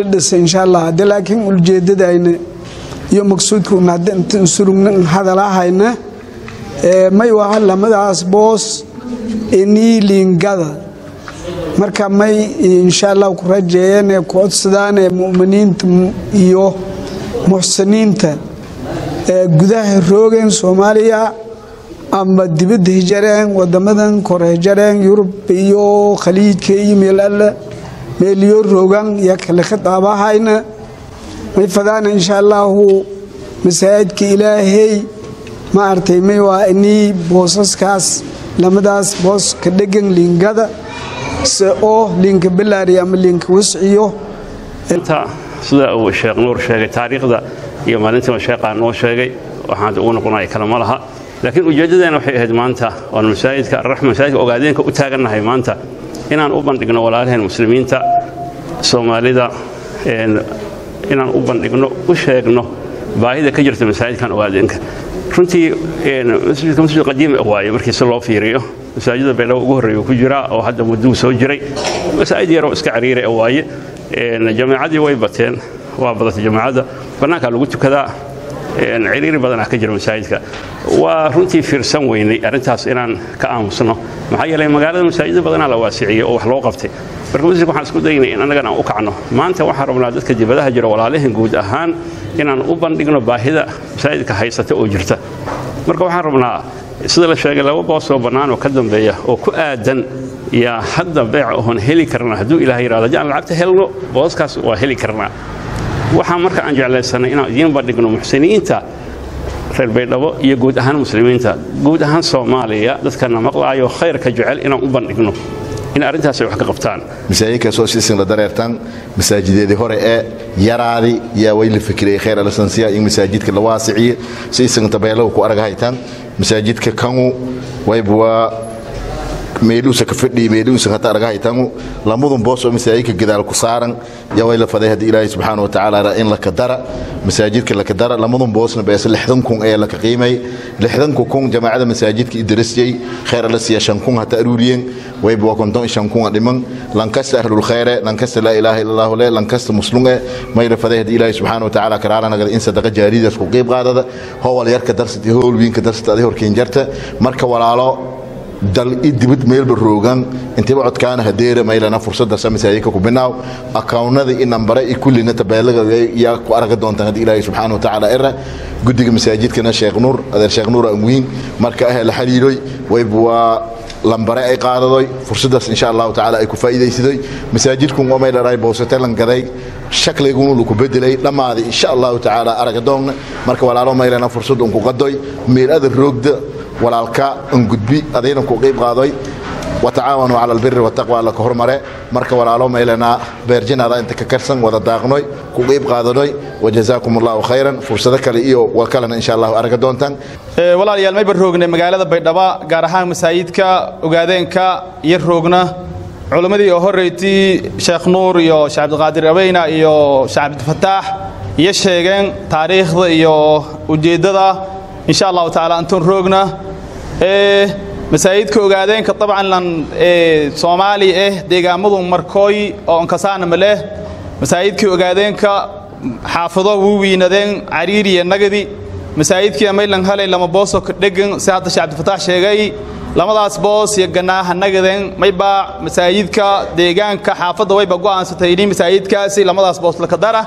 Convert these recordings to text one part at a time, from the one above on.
insha allah hadde laakiin ujeedadayna iyo intaan surugna hadalahayna may waha lamadaas boos inii liingada marka may insha allah ku rajeeyeen ku codsadaan mu'miniinta iyo muxsiniinta gudaha roogeen soomaaliya ama dibadda hijareen wadamadan kore hijareen yurub iyo khaliijka iyo meel alle meeliyo roogan iyo kale khitaabahayna may fadaana insha allahu masaajidka ilaahay? Ma artay may waa inii boosaskaas lamadaas boos ka dhegan liingada se oo liinka belaari ama liinka wasciyo. Sida uu sheekh nuur sheegay taariikhda iyo maalintii sheekhaa noo sheegay waxaan ugu noqonaya kale ma laha. Laakiin ujeeddadeena waxay ahayd maanta oon masaajidka arraxma masaajidka ogaadeenka u taagannahay maanta inaan u bandhigno walaalaheen muslimiinta soomaalida inaan u bandhigno u sheegno baahida ka jirta masaajidkan ogaadeenka runtii masjidka masjid qadiim waaye markii si loo fiiriyo masaajida beedhabo ugu horreeya ku jiraa oo hadda mudduu soo jiray. Masaajid yaroo iska cariira waaye jamaacadii way bateen waa badatay jamaacadda bannaankaa lagu tukadaa ciriiri badanaa ka jira masaajidka. Waa runtii fiirsan weynay arrintaas inaan ka aamusno maxaa yeelay magaalada masaajida badanaa la waasiciyey oo wax loo qabtay. Marka masjidka waxaan isku daynay in annagana aan u kacno. Maanta waxaan rabnaa dadka dibadaha jira walaalihin guud ahaan inaan u bandhigno baahida masaajidka haysata oo jirta. Marka waxaan rabnaa sida la sheegay laba boos oo bannaan oo ka dambeeya oo ku aadan yaa hadda beec oon heli karnaa hadduu ilaah yidhahdo haddii aan lacagta helno booskaas waa heli karnaa waxaa marka aan jeclaysanay inaan idiin bandhigno muxsiniinta reer baydhabo iyo guud ahaan muslimiinta. Guud ahaan soomaaliya dadkana maqlaayo khayrka jecel inaan u bandhigno. In arrintaas ay wax ka qabtaan. Masaajidkaasoo siisin la dareertaan masaajideedii hore ee yaraadi yaa way la fikirayay khayr alasansiya in masaajidka la waasiciye siisin tabeelahu ku arag masaajidka kanu wayba waa meeluusa ka fadhii meeluusa hata arga haytamu lamadun boos oo masaajidka gadaal ku saaran yaa way la faday haddii ilaahay subxaana wa tacaala in la kadara masaajidka la kadara lamadun boosna beese lixdan kun ee la ka qiimay lixdanku kun jamaacada masaajidka idarasiyey khayr ala siya shan kun hata aruuriyeen wayba waa konton iyo shan kun a dhiman lankasta ahlul khayre lankasta laa ilaaha illa allahu le lankasta muslum e may la faday haddii ilaahay subxaana wa tacaala karaaranagada in sadaqa jaaridaas ku qiib qaadada howal yarka darsati howlwiinka darsata adi horkeen jarta marka walaalo dibad meelba roogan. Intiba codkaana hadeera maylana fursada samisaayika ku binaaw akawnada i nambare i kullina tabeelaga yaa ku araga doontaan haddii ilaahay subxaana wa tacaala era guddiga masaajidkana sheekh nuur adeer sheekh nuur anwiin marka ah la xiriiroy wayba waa lambare ay qaadadoy. Fursadaas insha allahu tacaala ay ku faa'iidaysadoy masaajidkun oo maylaray boosate langaday shakligunu laku bedelay dhammaada insha allahu tacaala araga doonna. Marka walaalo maylana fursad un ku qadoy. Meel ada roogda walaalka un gudbi adayna ku qiib qaadoy watacaawanuu cala albiri wataqwa alla ka hormare. Marka walaalo maylana beerjinaada inta ka karsan wada daaqnoy ku qiib qaadanoy. Wajazaakum allahu khayran. Fursado kale iyo kalena insha allahu araga doontaan. Walaalayaal mayba roognay magaalada baydhabo gaar ahaan masaajidka ogaadeenka iyo roogna. Culimmadii oo horreeytii sheekh nuur iyo sheekh cabdiqaadir abeyna iyo sheekh cabdifataax iyo sheegeen taariikhda iyo ujeeddada insha allahu tacaala antoon roogna masaajidka ogaadeenka dabcan lan soomaali ah deegaamadu markooy oo onkasaana maleh masaajidkii ogaadeenka xaafado wuu wiinadeen cariiriya nagadi. Masaajidkii maylan halay lama boosoo ka dhegan si hadda cabdifataax sheegay. Lamadaas boos iyo ganaaha nagadeen maybaa masaajidka deegaanka xaafadda wayba go'aansatay ini masaajidkaasi lamadaas boos laka dara.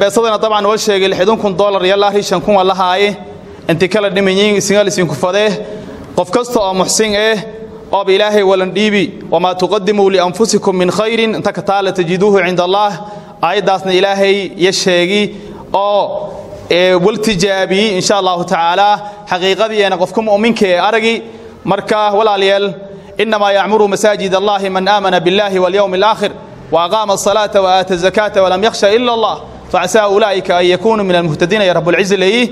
Beesadana dabcan wal sheegay lixdan kun iyo laa rishan kun waa inti kala dhimanyiin isingal isinku fadee qof kasta oo muxsin ah ooba ilaahay walan dhiibi wamaa tuqadimuu lianfusikum min khayrin inta ka taala tajiduuhu cinda allah aayaddaasna ilaahay iyo sheegi oo wal tijaabiyey insha allahu tacaala xaqiiqadiina qofka mu'minka ee aragi marka walaalayaal inamaa yacmuru masaajid allahi man aamana billahi walyowmi alaakhir وأقام الصلاة وآتى الزكاة ولم يخشى إلا الله فعسى أولئك أن يكونوا من المهتدين يا رب العزة ليه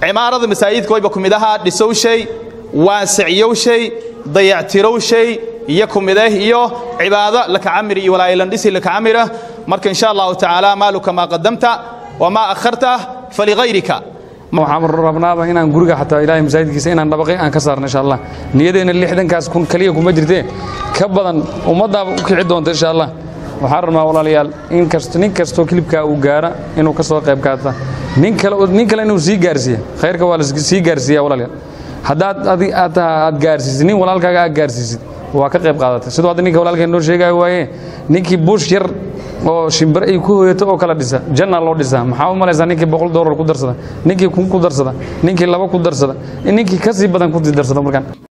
cimaarada masaajidka wayba ku mid ahaa dhisowshay waansicyowshay dayactirowshay iyo ku mideh iyo cibaado lakaamir iyo walaa'ilandhisi lakaamira ah. marka insha allahu tacaala maaluka maa qadamta wamaa akharta falihayrika waxaan rabnaaba inaan guriga xataa ilaahay masaajidkiisa inaan dhaba aan ka saarno insha allah. Niyadeenna lixdankaas kun kaliya kuma jirtee? Ka badan ummaddaaba u kici doonta insha allah. Waxaan rabnaa walaalayaal in kast nin kastoo uu gaara inuu ka soo qayb kaata nin kale inuu sii gaarsiiya khayrka waa la sii gaarsiiya walaalayaal haddaad aad gaarsiisid nin walaalkaaga aad gaarsiisid waa ka qayb qaadatay sidoo hadda ninka walaalkeen noo sheegaayo waaye ninkii buush yar oo shimbir ay ku hooyato oo kala dhisa janna loo dhisaa. Maxaa u malaysaa ninkii boqol doolar ku darsada ninkii kun ku darsada ninkii laba ku darsada ninkii ka badan ku darsada markaan